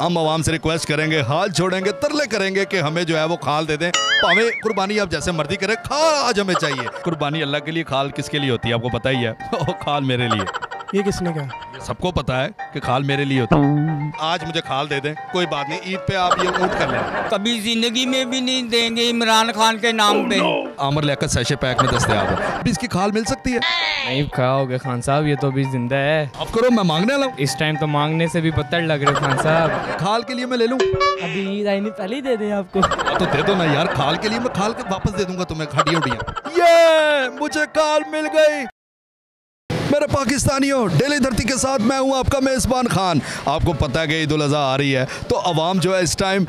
हम आवाम से रिक्वेस्ट करेंगे हाल छोड़ेंगे तरले करेंगे कि हमें जो है वो खाल दे दें। भावे, कुर्बानी आप जैसे मर्ज़ी करें, खाल आज हमें चाहिए। कुर्बानी अल्लाह के लिए खाल किसके लिए होती है, आपको पता ही है। खाल मेरे लिए। ये किसने कहा? सबको पता है कि खाल मेरे लिए होती है। आज मुझे खाल दे दें कोई बात नहीं ईद पे आप ये ऊँट कर लें। कभी ज़िंदगी में भी नहीं देंगे इमरान खान के नाम पे। आमर लियाकत सैशे पैक में दस्तयाब है। अभी इसकी खाल मिल सकती है। नहीं खाओगे खान साहब ये तो अभी ज़िंदा है। अब करो मैं मांगने वाला इस टाइम तो मांगने से भी पत्थर लग रहे खान साहब। खाल के लिए मैं ले लूँ? अभी ईद आई नहीं पहले ही दे दें आपको। तो दे दो ना यार खाल के लिए मैं खाल के वापस दे दूँगा तुम्हें हड्डियाँ उड्डियाँ ये मुझे खाल मिल गई। मेरे पाकिस्तानियों, डेली धरती के साथ मैं हूँ आपका मेज़बान खान। आपको पता है कि ईद उजह आ रही है तो आवाम जो है इस टाइम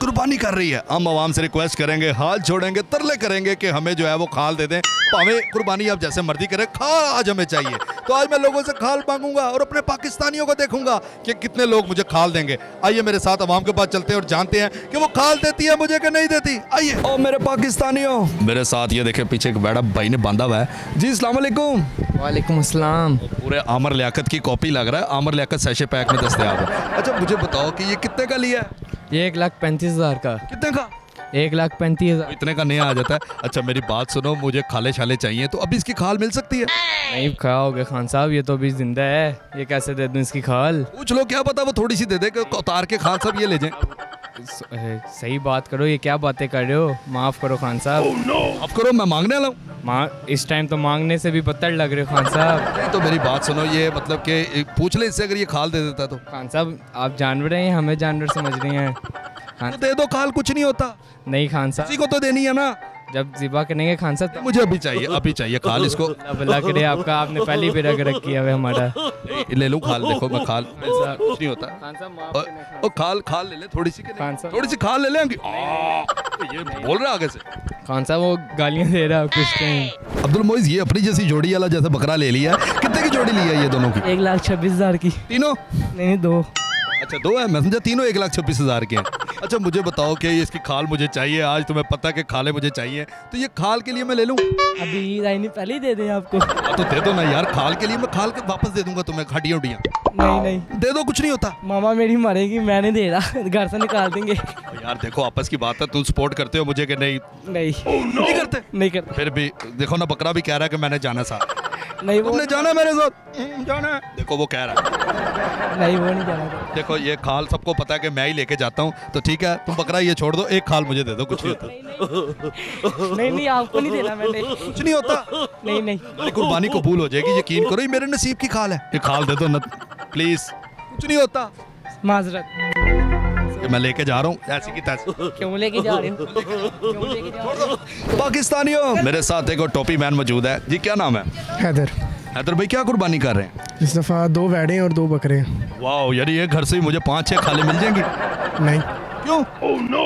कुर्बानी कर रही है। हम आवाम से रिक्वेस्ट करेंगे हाल छोड़ेंगे तरले करेंगे कि हमें जो है वो खाल दे दें। भावे कुर्बानी आप जैसे मर्ज़ी करें, खाल आज हमें चाहिए। तो आज मैं लोगों से खाल मांगूँगा और अपने पाकिस्तानियों को देखूँगा कि कितने लोग मुझे खाल देंगे। आइए मेरे साथ आवाम के पास चलते हैं और जानते हैं कि वो खाल देती है मुझे कि नहीं देती। आइए। ओ मेरे पाकिस्तानियों। मेरे साथ ये देखे पीछे एक बड़ा भाई ने बांधा हुआ है। जी अस्सलाम वालेकुम। वालेकुम अस्सलाम। पूरे आमर लियाकत की कॉपी लग रहा है। आमर लियाकत सैशे पैक में दस्तयाब है। अच्छा मुझे बताओ कि ये कितने का लिया है? ये एक लाख पैंतीस हज़ार का। कितने का? एक लाख पैंतीस हज़ार। इतने का नया आ जाता है। अच्छा मेरी बात सुनो मुझे खाले छाले चाहिए तो अभी इसकी खाल मिल सकती है? नहीं खाओगे खान साहब ये तो अभी ज़िंदा है। ये कैसे दे दूँ इसकी खाल? पूछ लो क्या पता वो थोड़ी सी दे दे उतार के खान सब ये ले जाए। सही बात करो ये क्या बातें कर रहे हो? माफ़ करो खान साहब। Oh, no. माफ़ करो मैं मांगने वाला हूँ। माँ इस टाइम तो मांगने से भी पत्थर लग रहे हो खान साहब। तो मेरी बात सुनो ये मतलब कि पूछ ले इससे अगर ये खाल दे देता तो। खान साहब आप जानवर हैं हमें जानवर समझ रहे हैं। खान तो दे दो खाल कुछ नहीं होता। नहीं खान साहब। को तो देनी है ना। जब जिबा करेंगे खान साहब मुझे अभी चाहिए अभी चाहिए खाल इसको। अल्लाह करे आपका आपने पहले भी रग रग किया है हमारा। ले लूँ खाल देखो मैं खाल कुछ नहीं होता। खान साहब माफ़ और, और खाल खाल ले ले थोड़ी सी कि नहीं? खान साहब। थोड़ी सी खाल ले ले अंकी- ये बोल रहा है आगे से। खान साहब वो गालियाँ दे रहा है इस टाइम अब्दुल मोइज ये अपनी जैसी जोड़ी वाला जैसा बकरा ले लिया है। कितने की जोड़ी ली है ये दोनों की? एक लाख छब्बीस हज़ार की। तीनों? नहीं नहीं दो। अच्छा दो है मैं समझा तीनों एक लाख छब्बीस हज़ार के हैं। अच्छा मुझे बताओ कि इसकी खाल मुझे चाहिए? आज तुम्हें पता है कि खाले मुझे चाहिए। तो ये खाल के लिए मैं ले लूँ? अभी नहीं पहले ही दे दें आपको। तो दे दो ना यार खाल के लिए मैं खाल के वापस दे दूँगा तुम्हें हड्डियाँ उड्डियाँ नहीं नहीं। दे दो कुछ नहीं होता। मामा मेरी मरेगी मैं नहीं दे रहा घर से निकाल देंगे। यार देखो आपस की बात है तुम सपोर्ट करते हो मुझे कि नहीं? नहीं। नहीं करते। नहीं करते। फिर भी देखो ना बकरा भी कह रहा है कि मैंने जाना साथ। नहीं वो तुमने जाना मेरे साथ। हम्म, जाना। है देखो वो कह रहा है। नहीं वो नहीं जाना देखो ये खाल सबको पता है कि मैं ही लेके जाता हूँ तो ठीक है तुम बकरा ये छोड़ दो एक खाल मुझे दे दो कुछ नहीं होता। नहीं नहीं आपको नहीं देना मैंने। कुछ नहीं होता। नहीं नहीं। मेरी कुर्बानी कबूल हो जाएगी यकीन करो ये मेरे नसीब की खाल है। ये खाल दे दो न प्लीज़ कुछ नहीं होता। माजरत। ये मैं लेके जा रहा हूँ ऐसी की तैसी। क्यों लेके जा रहे हो? क्यों लेके जा रहे हो? पाकिस्तानियों। मेरे साथ एक और टोपी मैन मौजूद है। जी क्या नाम है? हैदर। हैदर भाई क्या कुर्बानी कर रहे हैं? इस दफ़ा दो वैड़े और दो बकरे। वाह यार ये घर से ही मुझे पाँच छः खाले मिल जाएँगी? नहीं। क्यों? Oh, no.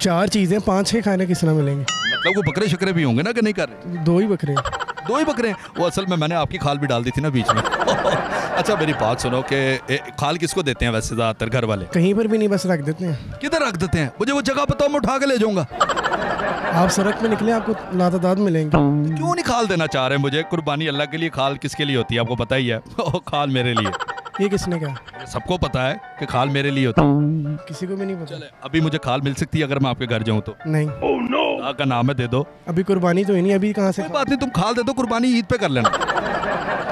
चार चीज़ें पाँच छः खाने किस तरह मिलेंगे। मतलब वो बकरे शकरे भी होंगे ना कि नहीं कर रहे? दो ही बकरे। दो ही बकरे वो असल में मैंने आपकी खाल भी डाल दी थी ना बीच में। अच्छा मेरी बात सुनो कि ए, खाल किसको देते हैं वैसे ज़्यादातर घर वाले कहीं पर भी नहीं बस रख देते हैं। किधर रख देते हैं? मुझे वो जगह बताओ मैं उठा के ले जाऊँगा। आप सड़क में निकले आपको लातादाद मिलेंगे। क्यों नहीं खाल देना चाह रहे मुझे? कुर्बानी अल्लाह के लिए खाल किसके लिए होती है? आपको पता ही है। खाल मेरे लिए। ये किसने कहा? सबको पता है कि खाल मेरे लिए होता है। किसी को भी नहीं पता। अभी मुझे खाल मिल सकती है अगर मैं आपके घर जाऊँ तो। नहीं। अल्लाह का नाम है दे दो। अभी कुर्बानी तो ही नहीं अभी कहाँ से कोई बात नहीं तुम खाल दे दो कुर्बानी ईद पे कर लेना। तो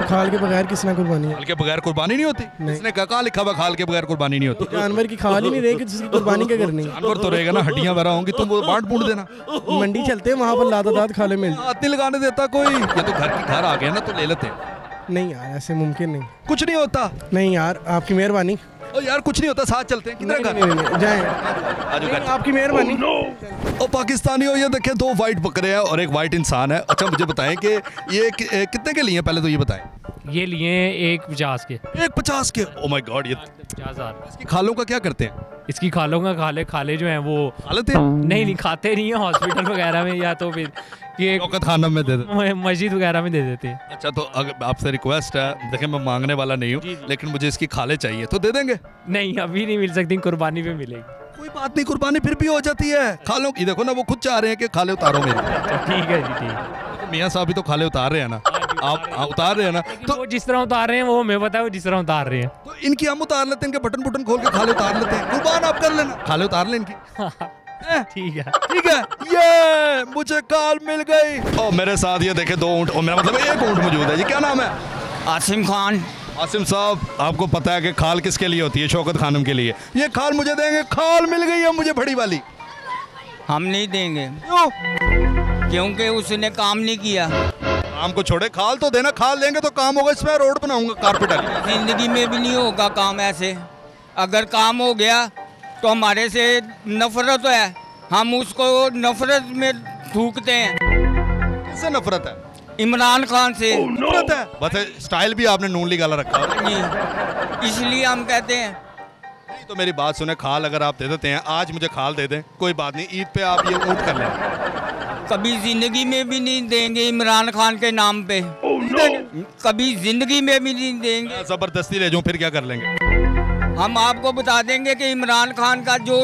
खाल के बगैर किसने कुर्बानी खाल के बगैर कुर्बानी नहीं होती। इसने कहा लिखा हुआ खाल के बगैर कुर्बानी नहीं होती? जानवर की खाल ही नहीं रहेगी जिसकी कुर्बानी क्या करनी? जानवर तो रहेगा ना हड्डियाँ वगैरह होंगी तुम वो बांट बूट देना। मंडी चलते हैं वहाँ पर लादा दाद खाले मिल आते लगाने देता कोई। ये तो घर की घर आ गया ना तो ले लेते नहीं यार ऐसे मुमकिन नहीं। कुछ नहीं होता। नहीं यार आपकी मेहरबानी। ओ यार कुछ नहीं होता साथ चलते हैं। किधर नहीं, घर नहीं, नहीं, जाएँ। आपकी मेहरबानी। और पाकिस्तानी हो ये देखे दो वाइट बकरे हैं और एक वाइट इंसान है। अच्छा मुझे बताएँ कि ये कितने के लिए पहले तो ये बताएँ। ये लिए एक पचास के। एक पचास के? ओ माय गॉड ये पचास हज़ार। इसकी खालों का क्या करते हैं? इसकी खालों का खाले खाले जो हैं वो खा लेते हैं नहीं नहीं खाते नहीं है हॉस्पिटल वगैरह में या तो फिर ये खाना में दे दे। मस्जिद वगैरह में दे देते। हैं अच्छा तो अगर आपसे रिक्वेस्ट है देखें मैं मांगने वाला नहीं हूँ लेकिन मुझे इसकी खाले चाहिए तो दे देंगे? नहीं अभी नहीं मिल सकती कुर्बानी पे मिलेगी। कोई बात नहीं कुर्बानी फिर भी हो जाती है। खालों की देखो ना वो खुद चाह रहे हैं कि खाले उतारो मेरे। ठीक है जी ठीक है। मियाँ साहब भी तो खाले उतार रहे हैं ना। आप उतार रहे हैं ना? तो वो जिस तरह उतार रहे हैं वो हमें पता है वो जिस तरह उतार रहे हैं। तो इनकी हम उतार लेते हैं इनके बटन बुटन खोल के खाले उतार लेते हैं। कुर्बान आप कर लेना। खाले उतार ले इनकी। ठीक है। ठीक है। ये मुझे कार मिल गई। ओ मेरे साथ ये देखे दो ऊँट। और मेरा मतलब एक ऊँट मौजूद है। ये क्या नाम है? आसिम खान। आसिम साहब आपको पता है कि खाल किसके लिए होती है? शौकत खानम के लिए। ये खाल मुझे देंगे। खाल मिल गई है मुझे बड़ी वाली। हम नहीं देंगे। क्यों? क्योंकि उसने काम नहीं किया। काम को छोड़े। खाल तो देना खाल देंगे तो काम होगा इसमें रोड बनाऊँगा कारपेट ज़िंदगी में भी नहीं होगा काम ऐसे। अगर काम हो गया तो हमारे से नफरत है। हम उसको नफरत में थूकते हैं। किससे नफरत है? इमरान खान से। नफरत है। बस स्टाइल भी आपने नून ली गाला रखा। है इसलिए हम कहते हैं। नहीं तो मेरी बात सुने खाल अगर आप दे देते हैं आज मुझे खाल दे दें कोई बात नहीं ईद पे आप ये ऊँट कर लें। कभी ज़िंदगी में भी नहीं देंगे इमरान खान के नाम पे। Oh, no. कभी ज़िंदगी में भी नहीं देंगे। ज़बरदस्ती ले जाऊँ फिर क्या कर लेंगे? हम आपको बता देंगे कि इमरान खान का जो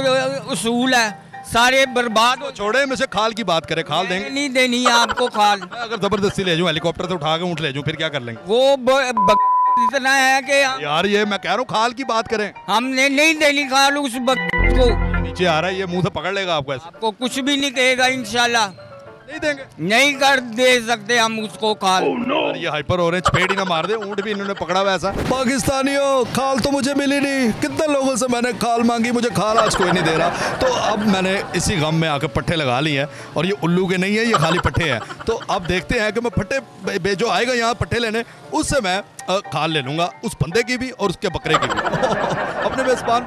उसूल है सारे बर्बाद हो छोड़े में से खाल की बात करें खाल देंगे। नहीं देनी है आपको खाल। अगर ज़बरदस्ती ले जाऊँ हेलीकॉप्टर से उठा के ऊँट ले जाऊँ फिर क्या कर लेंगे? वो ब- इतना है कि यार ये मैं कह रहा हूँ खाल की बात करें। हमने नहीं देनी खाल उस ब- को नीचे आ रहा है ये मुँह से पकड़ लेगा आपको ऐसे। आपको कुछ भी नहीं कहेगा इंशाल्लाह। नहीं देंगे। नहीं कर दे सकते हम उसको खाल। यार ये हाइपर हो रहे हैं चपेट ही ना मार दे ऊँट भी इन्होंने पकड़ा हुआ ऐसा। पाकिस्तानियों खाल तो मुझे मिली नहीं। कितने लोगों से मैंने खाल मांगी मुझे खाल आज कोई नहीं दे रहा। तो अब मैंने इसी गम में आके पट्टे लगा लिए हैं और ये उल्लू के नहीं है ये खाली पट्टे हैं। तो अब देखते हैं कि मैं पट्टे जो आएगा यहाँ पट्टे लेने उससे मैं खाल ले लूँगा उस बंदे की भी और उसके बकरे की भी। अपने मेज़बान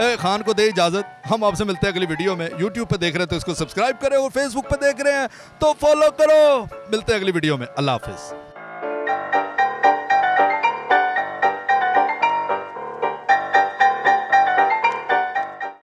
ए, खान को दे इजाज़त। हम आपसे मिलते हैं अगली वीडियो में। यूट्यूब पे देख रहे हैं तो इसको सब्सक्राइब करें और फेसबुक पे देख रहे हैं। तो फॉलो करो। मिलते हैं अगली वीडियो में। अल्लाह हाफिज़।